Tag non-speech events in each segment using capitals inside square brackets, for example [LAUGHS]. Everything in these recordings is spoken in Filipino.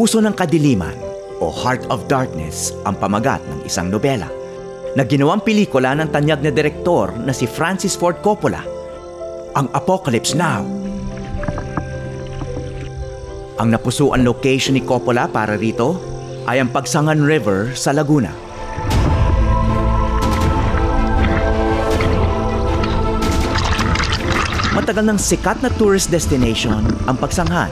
Puso ng Kadiliman o Heart of Darkness ang pamagat ng isang nobela na ginawang pelikula ng tanyag na direktor na si Francis Ford Coppola, ang Apocalypse Now. Ang napusuan location ni Coppola para rito ay ang Pagsangan River sa Laguna. Matagal ng sikat na tourist destination ang Pagsanghan.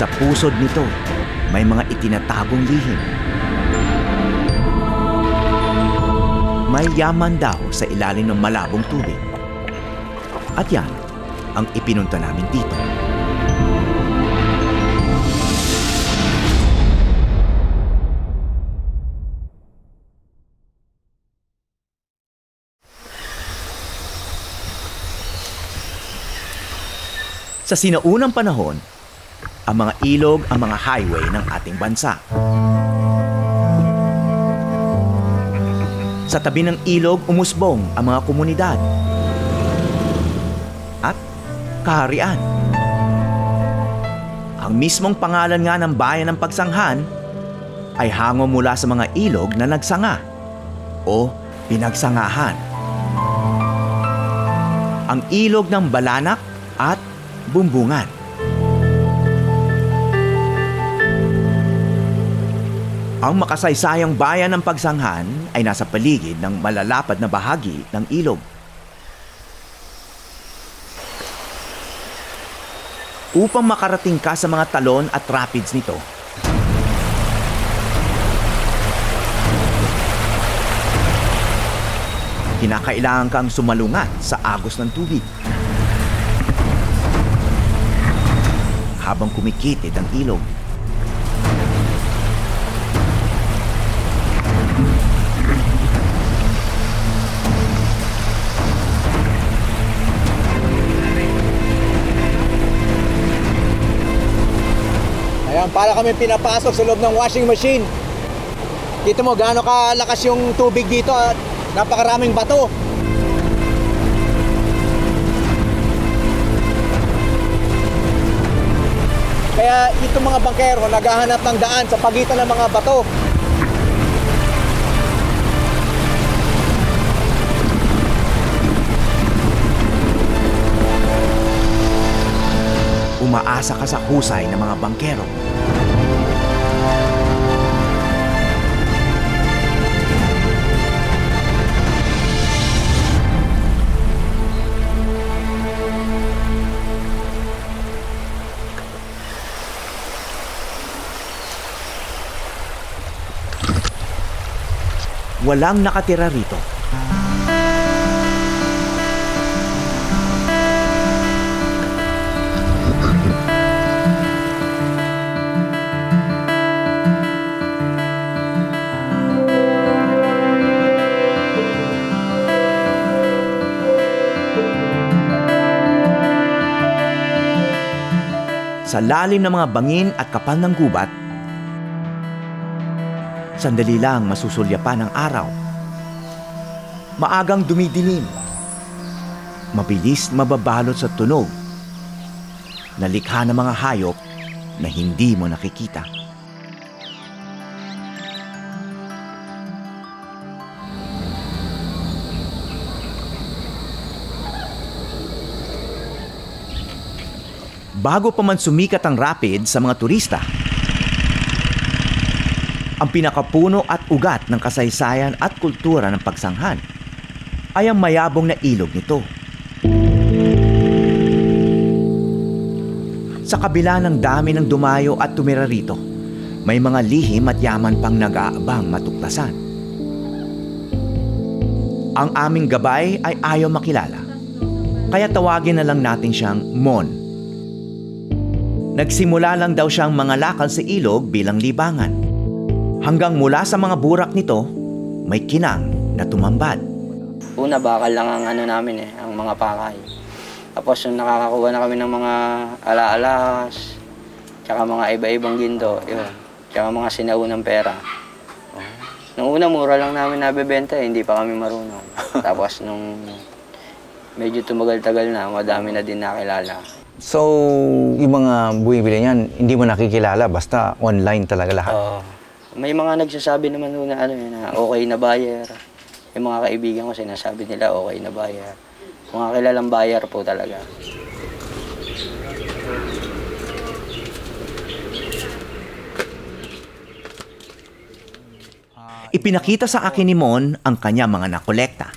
Sa pusod nito, may mga itinatagong lihim. May yaman daw sa ilalim ng malabong tubig. At yan ang ipinunta namin dito. Sa sinaunang panahon, ang mga ilog ang mga highway ng ating bansa. Sa tabi ng ilog, umusbong ang mga komunidad at kaharian. Ang mismong pangalan nga ng bayan ng pagsanghan ay hango mula sa mga ilog na nagsanga o pinagsangahan. Ang ilog ng Balanak at Bumbungan. Ang makasaysayang bayan ng pagsanghan ay nasa paligid ng malalapad na bahagi ng ilog. Upang makarating ka sa mga talon at rapids nito, kinakailangan kang sumalungat sa agos ng tubig. Habang kumikitid ang ilog, Ayan, para kami pinapasok sa loob ng washing machine. Kita mo gaano kalakas yung tubig dito at napakaraming bato. Kaya itong mga bangkero naghahanap ng daan sa pagitan ng mga bato. umaasa ka sa husay ng mga bangkero. Walang nakatira rito. Sa lalim ng mga bangin at kapal ng gubat, sandali lang masusulyapan ng araw. Maagang dumidilim. Mabilis mababalot sa tunog. Nalikha ng mga hayop na hindi mo nakikita. Bago pa man sumikat ang rapid sa mga turista, ang pinakapuno at ugat ng kasaysayan at kultura ng pagsanghan ay ang mayabong na ilog nito. Sa kabila ng dami ng dumayo at tumira rito, may mga lihim at yaman pang nag-aabang matuktasan. Ang aming gabay ay ayaw makilala, kaya tawagin na lang natin siyang Mon. Nagsimula lang daw siyang mga lakal sa ilog bilang libangan. Hanggang mula sa mga burak nito, may kinang na tumambad. Una, bakal lang ang ano namin eh, ang mga pakay. Tapos yung nakakakuha na kami ng mga ala-alas, tsaka mga iba-ibang gindo, yun. Tsaka mga sinaunang pera. Nung una, mura lang namin nabebenta eh, hindi pa kami marunong. [LAUGHS] Tapos nung medyo tumagal-tagal na, madami na din nakilala. So, yung mga bumibili niyan, hindi mo nakikilala, basta online talaga lahat. Oo. May mga nagsasabi naman na ano yun, na okay na buyer. Yung mga kaibigan ko sinasabi nila okay na buyer. Mga kilalang buyer po talaga. Ipinakita sa akin ni Mon ang kanya mga nakolekta.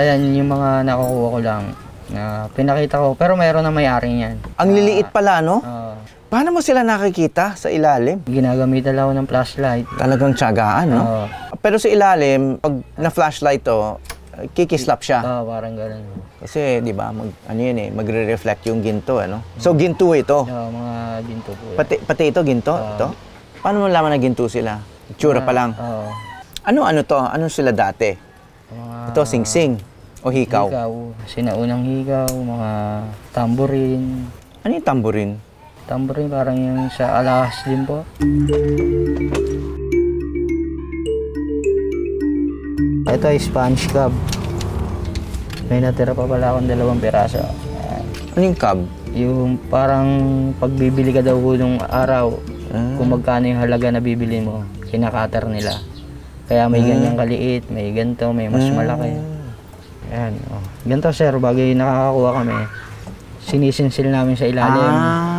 Ayan, yung mga nakukuha ko lang na pinakita ko. Pero mayroon na may-ari niyan. Ang liliit pala, no? Oo. Paano mo sila nakikita sa ilalim? ginagamitan lang ako ng flashlight. Talagang tiyagaan, no? Oo. Pero sa ilalim, pag na-flashlight to, kikislap siya. Oo, parang gano'n. Kasi, di ba, mag, ano yun eh, magre-reflect yung ginto, ano? So, ginto ito. Oo, mga ginto po. yan. Pati, pati ito, ginto? Oo. ito? Paano mo laman na ginto sila? Itsura pa lang. Oo. Ano-ano to? Ano sila dati? Mga Ito, sing-sing o hikaw? Higaw. Sinaunang higaw, mga tamborin. Ano yung tamborin? Tamborin parang yung sa alahas din po. Ito ay Spanish cab. May natira pa pala akong dalawang piraso. Ano yung cab? Yung parang pagbibili ka daw nung araw, Ah. kung magkano yung halaga na bibili mo, kinakater nila. Kaya may ganyang kaliit, may ganito, may mas malaki. Ayan. Oh. Ganito sir, bagay nakakakuha kami. Sinisinsil namin sa ilalim. Ah,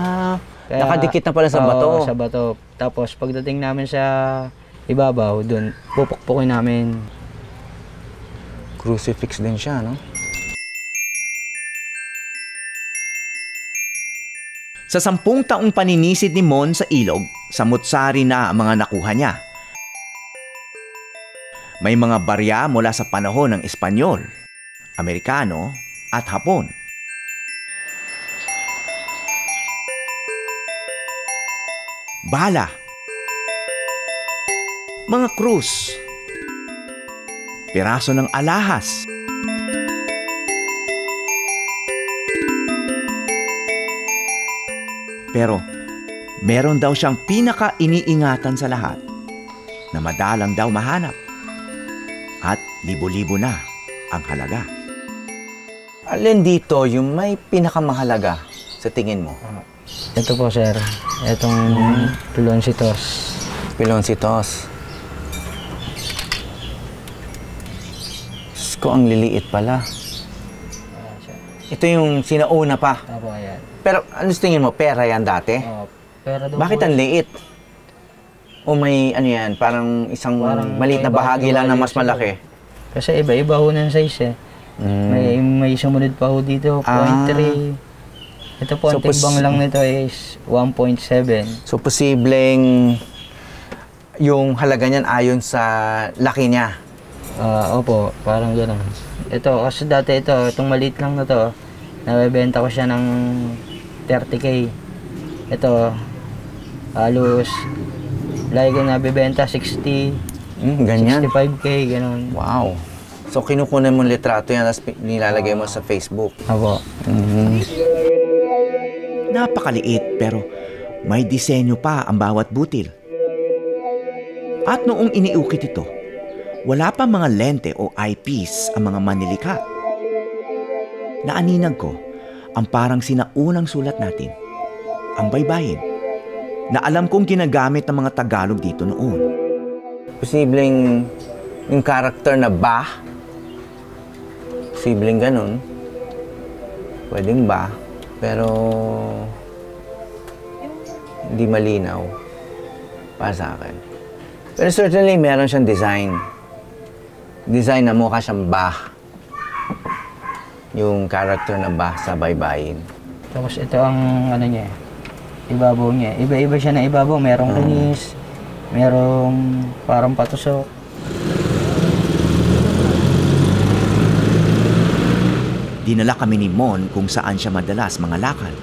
Kaya- nakadikit na pala sa Oo, bato. sa bato. Tapos pagdating namin sa ibabaw, dun, pupukpukin namin. Crucifix din siya, no? Sa sampung taong paninisid ni Mon sa ilog, samutsari na ang mga nakuha niya. May mga barya mula sa panahon ng Espanyol, Amerikano at Hapon. Bala. Mga krus. Piraso ng alahas. Pero meron daw siyang pinaka-iniingatan sa lahat na madalang daw mahanap. At libo-libo na ang halaga. Alin dito yung may pinakamahalaga sa tingin mo? Ito po sir, itong Tulonsitos. Pilonsitos. Diyos ko, ang liliit pala. Ito yung sinauna pa. Apo, ayan. Pero ano sa tingin mo, pera yan dati? Oh, pero daw Bakit ang liit? O may ano yan, parang isang Parang maliit na bahagi lang na mas malaki. Kasi iba-iba ho ng size eh. Mm. May, may sumunod pa ho dito, Ah. 0.3. Ito po, So, ang timbang pos- lang nito is 1.7. So, posibleng yung halaga niyan ayon sa laki niya. Ah, opo, parang gano'n. Ito, kasi dati ito, itong maliit lang na to, nabebenta ko siya ng 30k. Ito, halos, lagi ko nabebenta 60, Mm, ganyan. 65k, gano'n. Wow. So, kinukunan mo litrato yan, tapos nilalagay mo sa Facebook. Opo. Mhm. Napakaliit pero may disenyo pa ang bawat butil. At noong iniukit ito, wala pa mga lente o eyepiece ang mga manilikha. Naaninag ko ang parang sinaunang sulat natin, ang baybayin, na alam kong ginagamit ng mga Tagalog dito noon. Posibleng yung character na ba? Posibleng ganun. Pwedeng ba? Pero hindi malinaw para sa akin. Pero certainly meron siyang design. Design na mukha siyang ba. Yung character na ba sa baybayin. Tapos ito ang ano niya, ibabaw niya. Iba-iba siya na ibabaw. Merong kinis, merong parang patusok. Dinala kami ni Mon kung saan siya madalas mga lakad.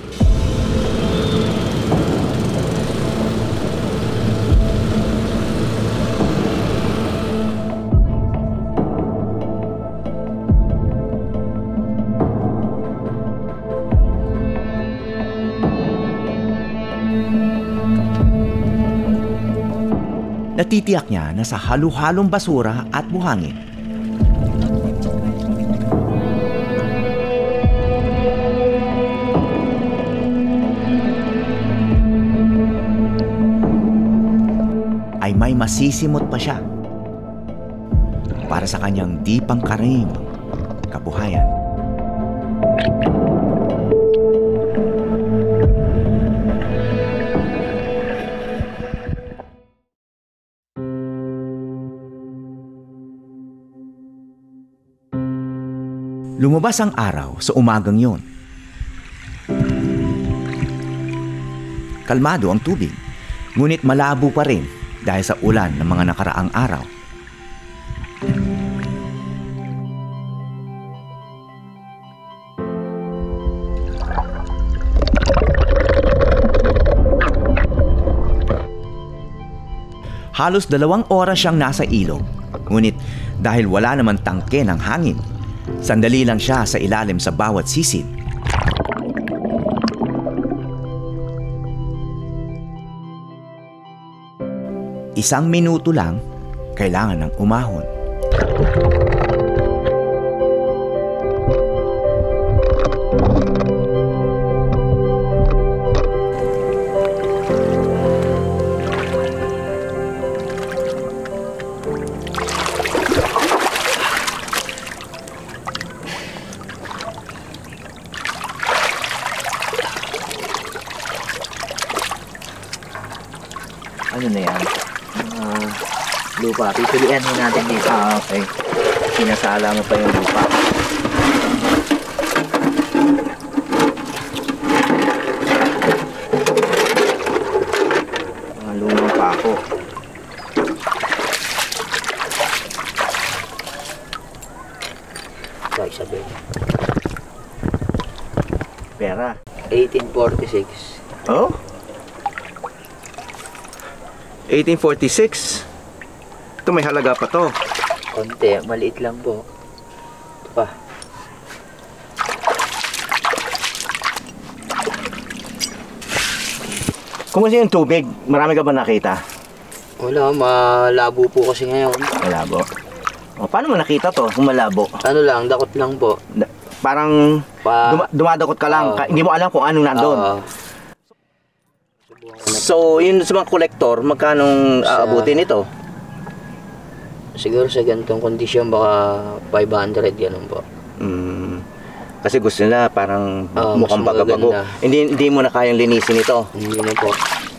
Natitiyak niya na sa halu-halong basura at buhangin, ay masisimot pa siya para sa kanyang di pangkaraniwang kabuhayan. Lumabas ang araw sa umagang yon. Kalmado ang tubig, ngunit malabo pa rin dahil sa ulan ng mga nakaraang araw. Halos dalawang oras siyang nasa ilog. Ngunit dahil wala naman tangke ng hangin, sandali lang siya sa ilalim sa bawat sisid. Isang minuto lang, kailangan ng umahon. Okay. Sinasala mo pa yung lupa. Mga lumang pako. Sa Isabel. Pera. 1846. Oh? 1846. Ito may halaga pa to. Konti, maliit lang po. Ito pa. Kumusta yung tubig? Marami ka ba nakita? Wala, malabo po kasi ngayon. Malabo. O, paano mo nakita to kung malabo? Ano lang, dakot lang po. Da- parang Pa, duma- dumadakot ka lang. Oo. Ka- hindi mo alam kung anong nandun. Oo. So, yun sa mga kolektor, magkanong aabutin ito? Siguro sa ganitong kondisyon, baka 500 ganun po. Mm, kasi gusto nila parang Oo, mukhang maganda. Hindi, hindi mo na kayang linisin ito. Hindi na po.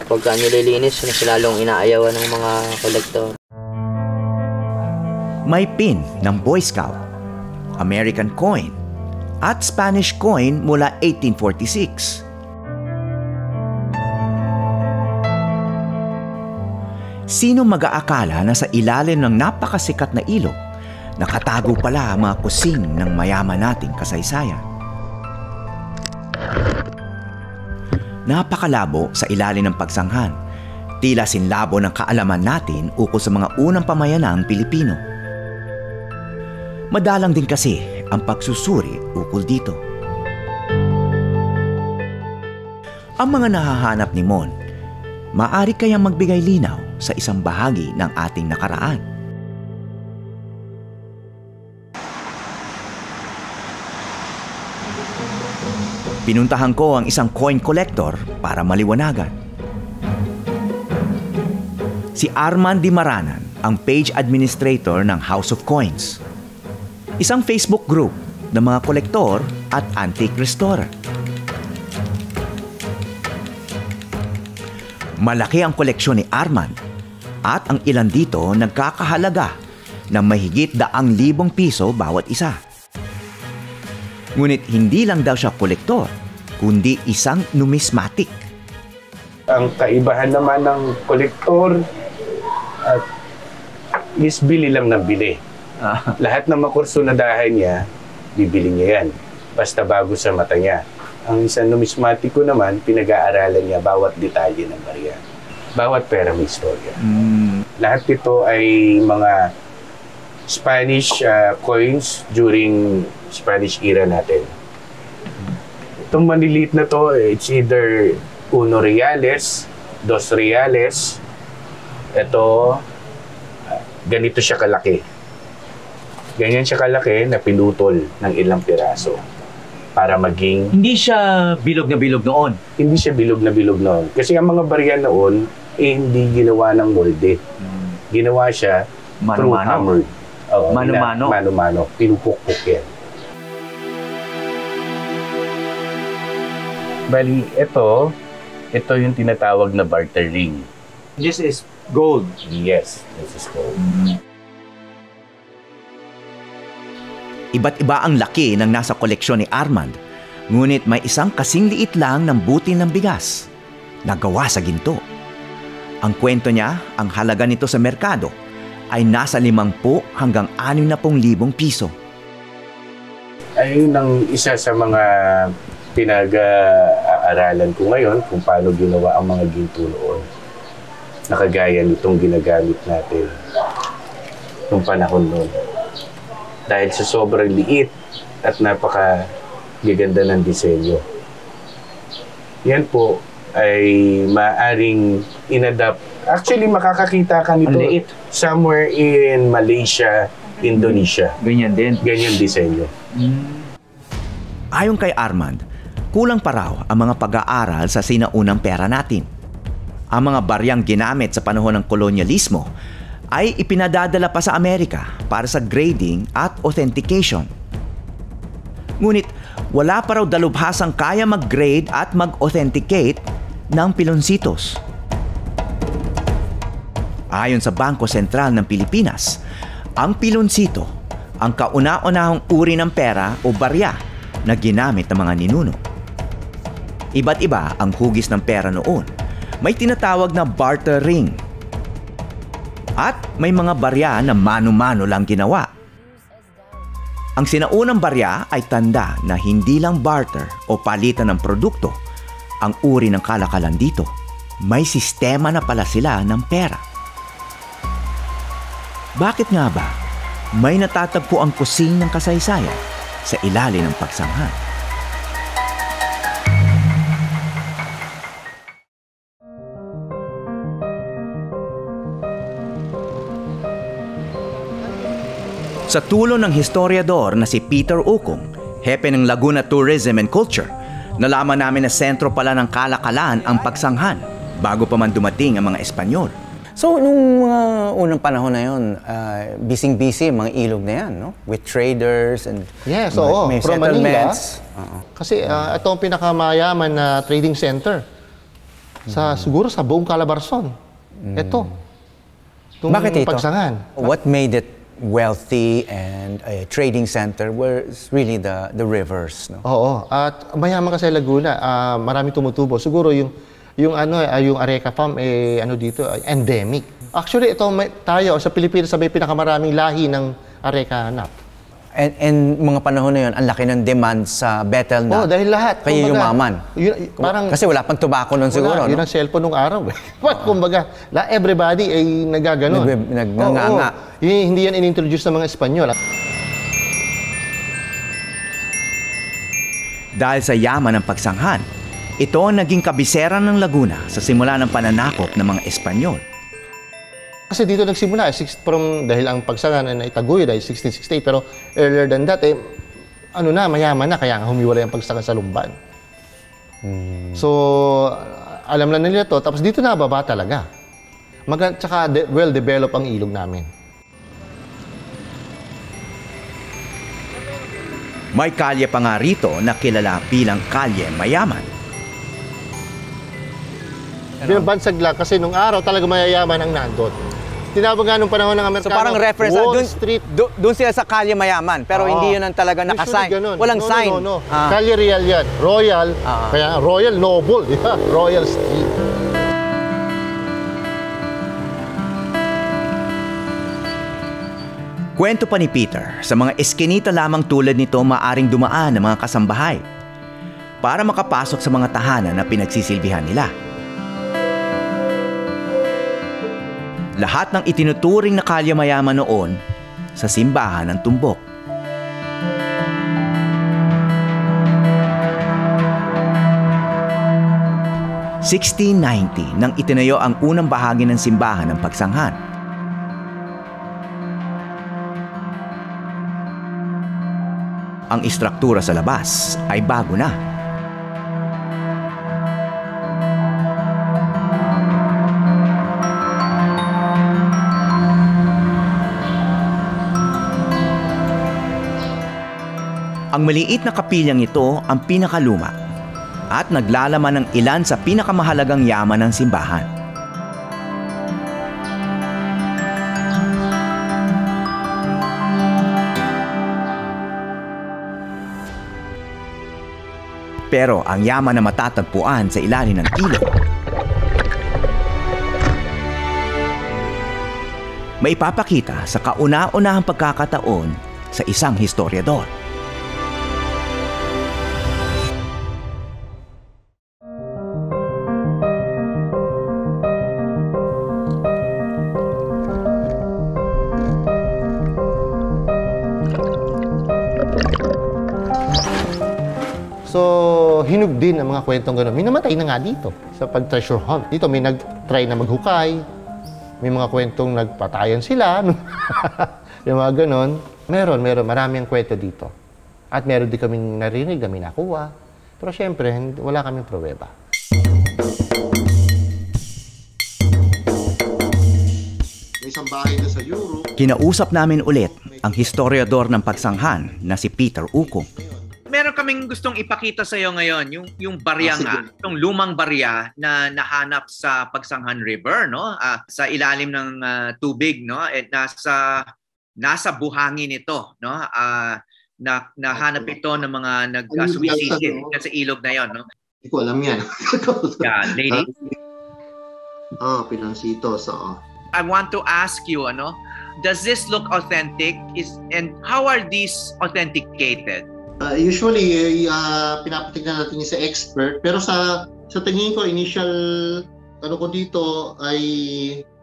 Pagka nililinis, mas lalong inaayawan ng mga kolektor. May pin ng Boy Scout, American coin, at Spanish coin mula 1846. Sino mag-aakala na sa ilalim ng napakasikat na ilog, nakatago pala ang mga kusing ng mayaman nating kasaysayan? Napakalabo sa ilalim ng pagsanghan. Tila sinlabo ng kaalaman natin ukol sa mga unang pamayanang Pilipino. Madalang din kasi ang pagsusuri ukol dito. Ang mga nahahanap ni Mon, maari kayang magbigay linaw sa isang bahagi ng ating nakaraan. Pinuntahan ko ang isang coin collector para maliwanagan. Si Arman Di Maranan, ang page administrator ng House of Coins. Isang Facebook group ng mga kolektor at antique restorer. Malaki ang koleksyon ni Arman at ang ilan dito nagkakahalaga ng mahigit daang libong piso bawat isa. Ngunit hindi lang daw siya kolektor, kundi isang numismatic. Ang kaibahan naman ng kolektor at is bili lang ng bili. Lahat ng makursunadahan niya, bibili niya yan. Basta bago sa mata niya. Ang isang numismatiko naman, pinag-aaralan niya bawat detalye ng barya. Bawat pera may istorya. Lahat ito ay mga Spanish uh, coins during Spanish era natin. Itong maniliit na to, it's either uno reales, dos reales. Ito, ganito siya kalaki. Ganyan siya kalaki na pinutol ng ilang piraso para maging Hindi siya bilog na bilog noon. hindi siya bilog na bilog noon. Kasi ang mga barya noon, eh, hindi ginawa ng molde. Ginawa siya through Mano-mano. hammered. Oo, Mano-mano. ina- Mano-mano. Pinupukpuk yan. Bali, ito, ito yung tinatawag na barter ring. This is gold. Yes, this is gold. Iba't iba ang laki ng nasa koleksyon ni Armand, ngunit may isang kasing liit lang ng butil ng bigas. Nagawa sa ginto. Ang kwento niya, ang halaga nito sa merkado, ay nasa 50 hanggang 60,000 piso. Ayun ang isa sa mga pinag-aaralan ko ngayon kung paano ginawa ang mga ginto noon. Nakagaya nitong ginagamit natin nung panahon noon. Dahil sa sobrang liit at napaka gaganda ng disenyo. Yan po ay maaring inadapt. Actually, makakakita ka nito somewhere in Malaysia, Indonesia. Ganyan din. Ganyan disenyo. Ayon kay Armand, kulang pa raw ang mga pag-aaral sa sinaunang pera natin. Ang mga baryang ginamit sa panahon ng kolonyalismo ay ipinadadala pa sa Amerika para sa grading at authentication. Ngunit wala pa raw dalubhasang kaya mag-grade at mag-authenticate ng pilonsitos. Ayon sa Bangko Sentral ng Pilipinas, ang pilonsito ang kauna-unahang uri ng pera o barya na ginamit ng mga ninuno. Iba't iba ang hugis ng pera noon. May tinatawag na barter ring. At may mga barya na mano-mano lang ginawa. Ang sinaunang barya ay tanda na hindi lang barter o palitan ng produkto ang uri ng kalakalan dito. May sistema na pala sila ng pera. Bakit nga ba may natatagpo ang kusing ng kasaysayan sa ilalim ng pagsanghan? Sa tulong ng historiador na si Peter Ukong, hepe ng Laguna Tourism and Culture, nalaman namin na sentro pala ng kalakalan ang pagsanghan bago pa man dumating ang mga Espanyol. So, nung mga unang panahon na yun, ah, bising-busy ang mga ilog na yan, no? With traders and Yes, oo. may From Manila. settlements. Oo. Kasi ah, ito ang pinakamayaman na trading center. Sa siguro sa buong Calabarzon. Ito. Itong Bakit ito? Pagsangan. What made it wealthy and a trading center was really the the rivers, no? Oo. At mayaman kasi Laguna, ah, marami tumutubo. Siguro yung yung ano ah, yung Areca farm eh ano dito ah, endemic. Actually ito may, tayo sa Pilipinas may pinakamaraming lahi ng Areca nut. And, and mga panahon na yun, ang laki ng demand sa betel Oh, nut. dahil lahat. Kaya kumbaga, yumaman. Yun, parang Kasi wala pang tobacco nun siguro, Wala, yun no? ang cellphone nung araw eh. [LAUGHS] What, kumbaga, la, everybody ay nagaganon. Oo, oo. Yun- hindi yan inintroduce ng mga Espanyol. Dahil sa yaman ng pagsanghan, ito ang naging kabisera ng Laguna sa simula ng pananakop ng mga Espanyol. Kasi dito nagsimula, eh, six, from, dahil ang pagsangan ay naitaguyod ay 1668, pero earlier than that, eh, ano na, mayaman na, kaya nga humiwalay ang pagsangan sa lumban. So, alam na nila to, tapos dito na baba talaga. Mag tsaka de- well-develop ang ilog namin. May kalye pa nga rito na kilala bilang kalye mayaman. Binabansag lang kasi nung araw talaga mayayaman ang nandun. Tinawag nga nung panahon ng So Amerikano, parang reference Wall dun, Street. dun sila sa kalye mayaman, pero Oo. hindi yun ang talaga nakasign. ganun. Walang no, sign. No, no, no. Ah. Kalye Real yan. Royal. Ah. Kaya Royal Noble. [LAUGHS] ba? Royal Street. Kwento pa ni Peter, sa mga eskinita lamang tulad nito maaring dumaan ng mga kasambahay para makapasok sa mga tahanan na pinagsisilbihan nila. Lahat ng itinuturing na kalye mayaman noon sa simbahan ng tumbok. ...1690 nang itinayo ang unang bahagi ng simbahan ng pagsanghan. ang istruktura sa labas ay bago na. Ang maliit na kapilyang ito ang pinakaluma at naglalaman ng ilan sa pinakamahalagang yaman ng simbahan. Pero ang yaman na matatagpuan sa ilalim ng ilog may ipapakita sa kauna-unahang pagkakataon sa isang historiador. So, hinug din ang mga kwentong gano'n. May namatay na nga dito sa pag-treasure hunt. Dito may nag-try na maghukay. May mga kwentong nagpatayan sila. [LAUGHS] yung mga gano'n. Meron, meron. Marami ang kwento dito. At meron din kaming narinig na may nakuha. Pero syempre, hindi- wala kaming pruweba. May isang bahay doon sa Europe. Kinausap namin ulit ang historiador ng pagsanghan na si Peter Ukong. Meron kaming gustong ipakita sa iyo ngayon, yung yung barya Ah, nga, yung lumang barya na nahanap sa Pagsanghan River, no? Ah, sa ilalim ng ah, tubig, no? At nasa nasa buhangin ito, no? Ah, na nahanap ito ng mga nag uh, yung sumisisid no? sa ilog na yon, no? Hindi ko alam yan. [LAUGHS] Yeah, lady. Ah, Pinansito. So, I want to ask you, ano, does this look authentic? Is and how are these authenticated? Uh, usually, uh, pinapatignan natin sa expert. Pero sa sa tingin ko, initial ano ko dito ay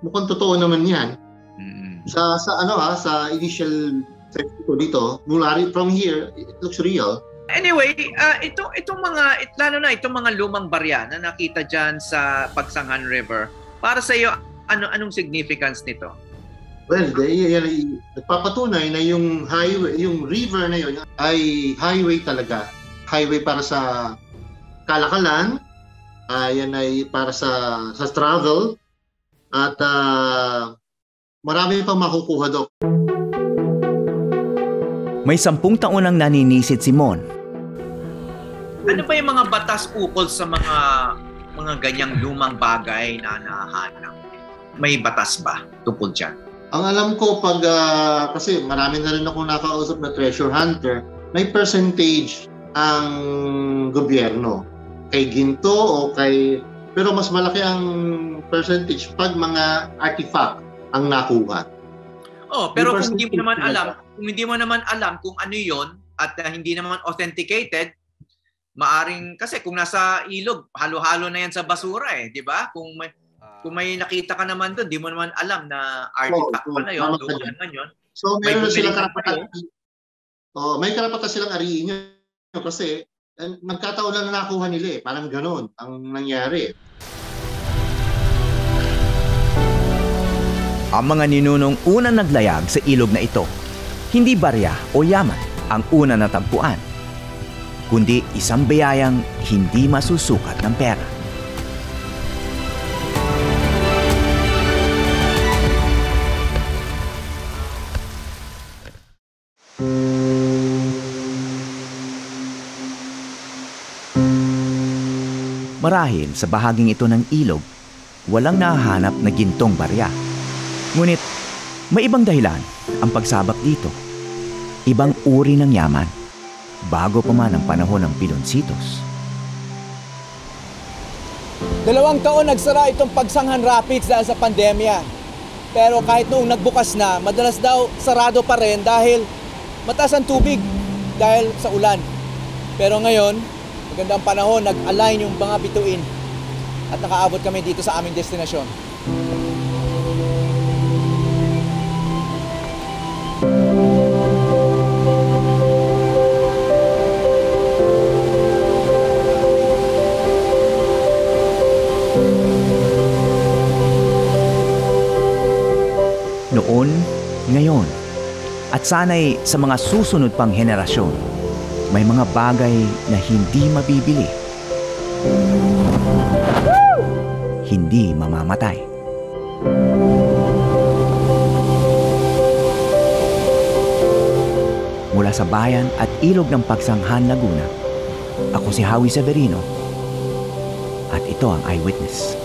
mukhang totoo naman yan. Mm. Sa sa ano ha, sa initial check ko dito, mula from here, it looks real. Anyway, uh, ito itong mga it, lalo na itong mga lumang barya na nakita diyan sa Pagsanghan River. Para sa iyo, ano anong significance nito? Well, de, yan ay nagpapatunay na yung highway, yung river na yun ay highway talaga. Highway para sa kalakalan, ah, yan ay para sa sa travel at ah, marami pang makukuha doon. May sampung taon nang naninisid si Mon Ano ba yung mga batas ukol sa mga mga ganyang lumang bagay na nahanap? May batas ba tungkol diyan? Ang alam ko pag ah, kasi marami na rin ako nakausap na treasure hunter, may percentage ang gobyerno kay ginto o kay pero mas malaki ang percentage pag mga artifact ang nakuha. Oh, pero kung hindi mo naman alam, kung hindi mo naman alam kung ano 'yon at uh, hindi naman authenticated, maaring kasi kung nasa ilog, halo-halo na 'yan sa basura eh, 'di ba? Kung may kung may nakita ka naman doon, di mo naman alam na artifact Oo, oo, pala ka doon naman 'yon. So May meron bumili silang pa karapatan. Oh, may karapatan silang ariin yun kasi nagkataon lang na nakuha nila eh. Parang ganon ang nangyari. ang mga ninunong unang naglayag sa ilog na ito. Hindi barya o yaman ang una natagpuan, kundi isang biyayang hindi masusukat ng pera. Marahil sa bahaging ito ng ilog, walang nahahanap na gintong barya. Ngunit may ibang dahilan ang pagsabak dito. Ibang uri ng yaman, bago pa man ang panahon ng Pilonsitos. Dalawang taon nagsara itong Pagsanghan Rapids dahil sa pandemya. Pero kahit noong nagbukas na, madalas daw sarado pa rin dahil mataas ang tubig dahil sa ulan. Pero ngayon, magandang panahon, nag-align yung mga bituin at nakaabot kami dito sa aming destinasyon. Noon, ngayon, at sana'y sa mga susunod pang henerasyon, may mga bagay na hindi mabibili. Hindi mamamatay. Mula sa bayan at ilog ng Pagsanghan, Laguna. Ako si Howie Severino at ito ang Eyewitness.